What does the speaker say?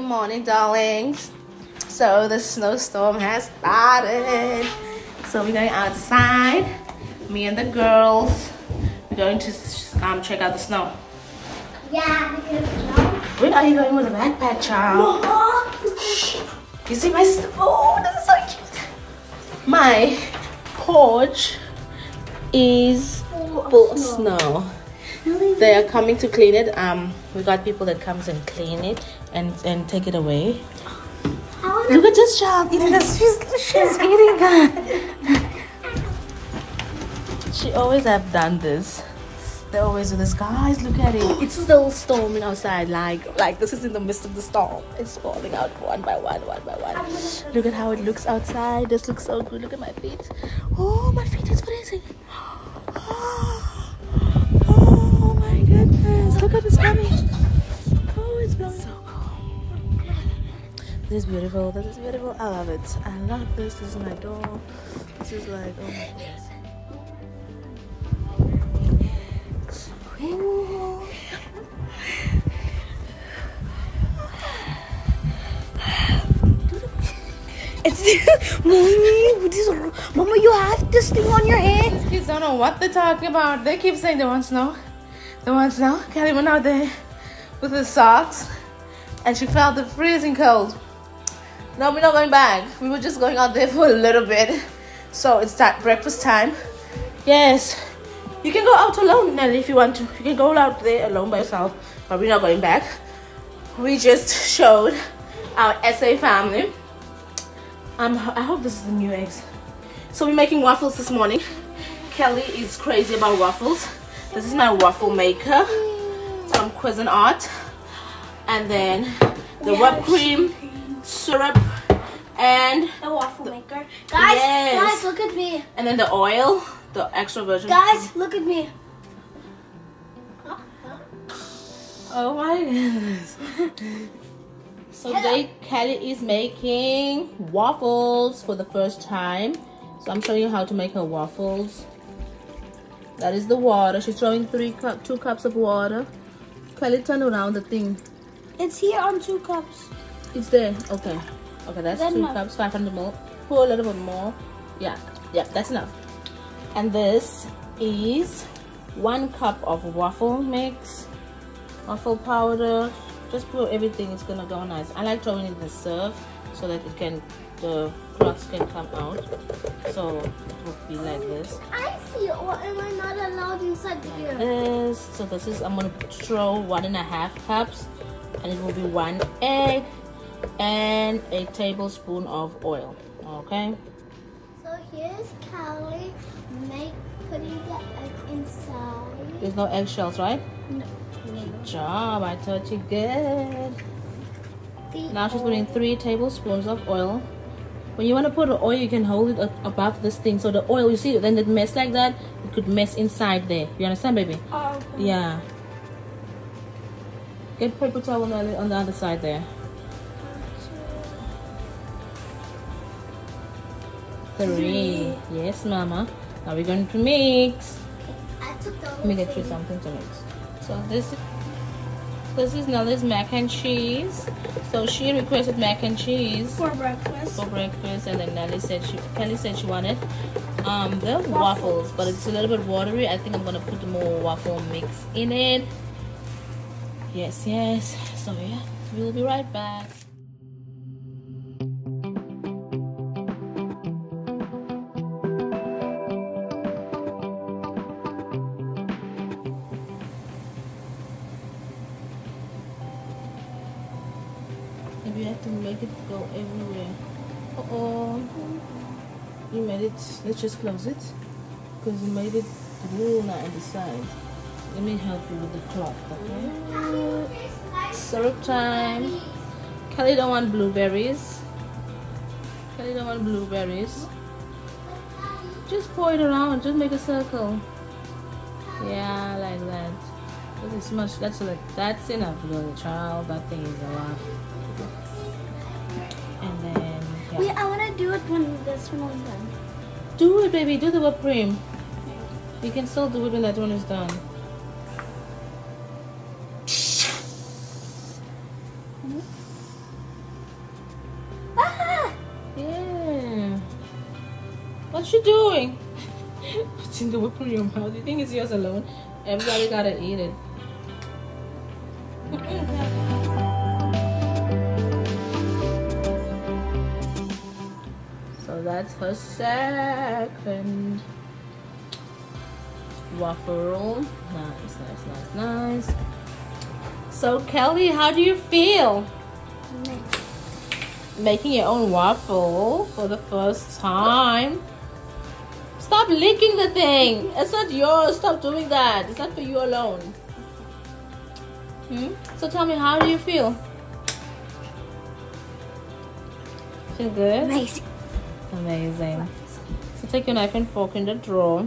good morning, darlings. So the snowstorm has started. So we're going outside. Me and the girls. We're going to um, check out the snow. Yeah, because. Where are you going with a backpack, child? You see my snow? Oh, this is so cute. My porch is full of snow. They are coming to clean it. Um, we got people that comes and clean it and and take it away. Look at this child eating this. She's she's eating that. She always have done this. They always do this. Guys, look at it. It's still storming outside. Like like this is in the midst of the storm. It's falling out one by one, one by one. Look at how it looks outside. This looks so good. Look at my feet. Oh, my feet is freezing. Oh my goodness. Look at this coming. Oh, it's blowing so cold. This is beautiful. This is beautiful. I love it. I love this. This is my door. This is like, oh my goodness. It's mommy. This, mama, you have this thing on your head. These kids don't know what they're talking about. They keep saying they want snow. They want snow. Kelly went out there with her socks and she felt the freezing cold. No, we're not going back. We were just going out there for a little bit. So it's that breakfast time. Yes. You can go out alone, Nelly, if you want to. You can go out there alone by yourself. But we're not going back. We just showed our SA family. Um, I hope this is the new eggs. So we're making waffles this morning. Kelly is crazy about waffles. This is my waffle maker from Cuisinart. And then the whipped cream, syrup, and A waffle maker. Guys, Yes. guys, look at me. and then the oil, the extra virgin. Guys, look at me. Oh my goodness. So today Kelly is making waffles for the first time. So I'm showing you how to make her waffles. That is the water. She's throwing three cup, two cups of water. Kelly, turn around the thing. It's here on two cups. It's there. Okay. Okay, that's two cups, 500 ml. Pour a little bit more. Yeah, yeah, that's enough. And this is one cup of waffle mix, waffle powder. Just pour everything. It's gonna go nice. I like throwing it in the surf so that it can, the crusts can come out. So it will be like this. I see. Or am I not allowed inside here? This. So this is. I'm gonna throw one and a half cups, and it will be one egg and a tablespoon of oil. Okay. So here's Kelly make putting the egg inside. There's no eggshells, right? No. Good job. I taught you good. The Now she's putting three tablespoons of oil. When you want to put the oil, you can hold it up above this thing. So the oil, you see, then it mess like that. It could mess inside there. You understand, baby? Oh, okay. Yeah. Get paper towel on the, on the other side there. Three. Yes, mama. Now we're going to mix. I took the Let me get you something to mix. So this this is Nelly's mac and cheese. So she requested mac and cheese for breakfast. for breakfast, and then Nelly said she Kelly said she wanted um the waffles, but it's a little bit watery. I think I'm gonna put more waffle mix in it. Yes, yes. So yeah, we'll be right back. And you have to make it go everywhere. Uh oh. You made it. Let's just close it. Because you made it blue now on the side. Let me help you with the cloth, okay? Syrup time. Kelly don't want blueberries. Kelly don't want blueberries. Just pour it around. Just make a circle. Yeah, like that. That is much. That's like that's enough, little child. That thing is a lot. it when this one is done. Do it, baby. Do the whipped cream. You can still do it when that one is done. Mm-hmm. Ah! What you doing? Putting the whipped cream mouth? You think it's yours alone? Everybody gotta eat it. that's her second waffle. roll. Nice, nice, nice, nice. So Kelly, how do you feel? Making your own waffle for the first time. Stop licking the thing. It's not yours. Stop doing that. It's not for you alone. Hmm? So tell me, how do you feel? Feel good? Amazing. Amazing. So take your knife and fork in the drawer.